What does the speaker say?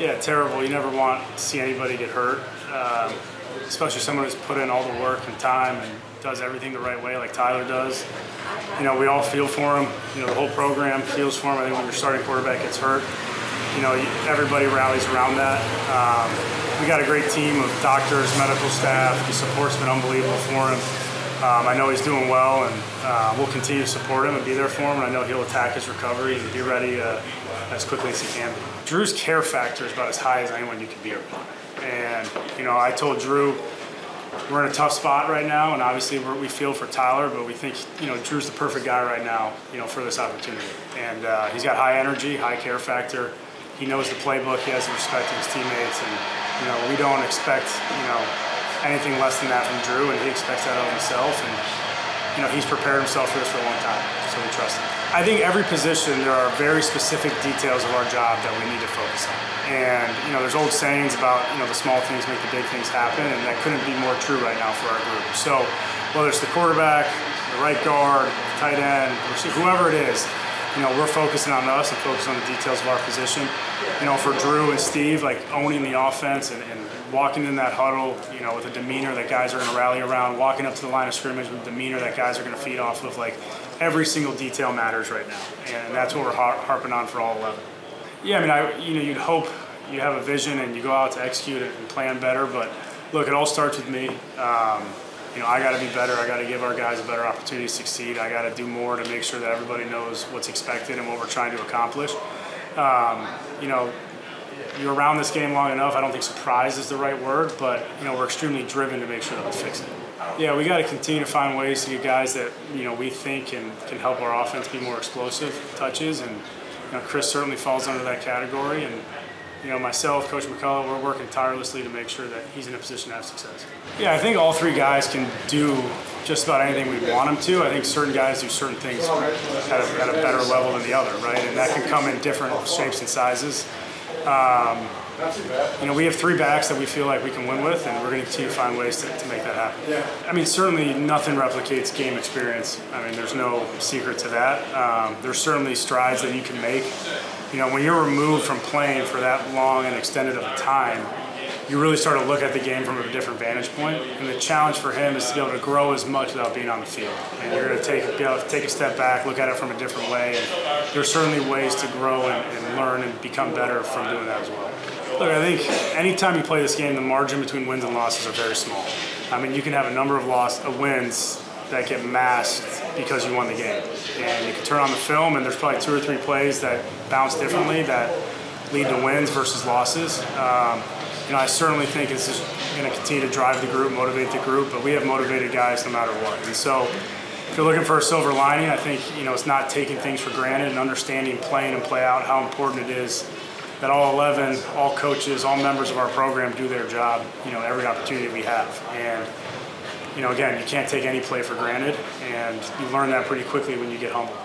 Yeah, terrible. You never want to see anybody get hurt, um, especially someone who's put in all the work and time and does everything the right way like Tyler does. You know, we all feel for him. You know, the whole program feels for him. I think when your starting quarterback gets hurt, you know, everybody rallies around that. Um, we got a great team of doctors, medical staff. The support's been unbelievable for him. Um, I know he's doing well, and uh, we'll continue to support him and be there for him. And I know he'll attack his recovery and be ready uh, as quickly as he can be. Drew's care factor is about as high as anyone you can be around. And, you know, I told Drew, we're in a tough spot right now, and obviously we feel for Tyler, but we think, you know, Drew's the perfect guy right now, you know, for this opportunity. And uh, he's got high energy, high care factor. He knows the playbook. He has the respect of his teammates. And, you know, we don't expect, you know, anything less than that from Drew, and he expects that of himself. And you know, he's prepared himself for this for a long time, so we trust him. I think every position there are very specific details of our job that we need to focus on. And you know, there's old sayings about you know the small things make the big things happen, and that couldn't be more true right now for our group. So whether it's the quarterback, the right guard, the tight end, whoever it is, you know, we're focusing on us and focusing on the details of our position. You know, for Drew and Steve, like owning the offense and, and walking in that huddle, you know, with a demeanor that guys are going to rally around, walking up to the line of scrimmage with a demeanor that guys are going to feed off of. Like every single detail matters right now, and that's what we're harping on for all 11. Yeah, I mean, I you know, you'd hope you have a vision and you go out to execute it and plan better, but look, it all starts with me. Um, you know, I got to be better. I got to give our guys a better opportunity to succeed. I got to do more to make sure that everybody knows what's expected and what we're trying to accomplish. Um, you know, you're around this game long enough. I don't think surprise is the right word, but you know, we're extremely driven to make sure that we fix it. Yeah, we got to continue to find ways to get guys that you know we think can can help our offense be more explosive touches, and you know, Chris certainly falls under that category, and you know, myself, Coach McCullough, we're working tirelessly to make sure that he's in a position to have success. Yeah, I think all three guys can do just about anything we want them to. I think certain guys do certain things at a, at a better level than the other, right? And that can come in different shapes and sizes. Um, you know, we have three backs that we feel like we can win with, and we're going to continue to find ways to, to make that happen. Yeah. I mean, certainly nothing replicates game experience. I mean, there's no secret to that. Um, there's certainly strides that you can make you know, when you're removed from playing for that long and extended of a time, you really start to look at the game from a different vantage point. And the challenge for him is to be able to grow as much without being on the field. And you're going to take, be able to take a step back, look at it from a different way. And there's certainly ways to grow and, and learn and become better from doing that as well. Look, I think anytime you play this game, the margin between wins and losses are very small. I mean, you can have a number of loss, of wins that get masked because you won the game. And you can turn on the film, and there's probably two or three plays that bounce differently that lead to wins versus losses. Um, you know, I certainly think this is going to continue to drive the group, motivate the group, but we have motivated guys no matter what. And so, if you're looking for a silver lining, I think you know it's not taking things for granted and understanding playing and play out how important it is that all 11, all coaches, all members of our program do their job. You know, every opportunity we have, and you know, again, you can't take any play for granted, and you learn that pretty quickly when you get humble.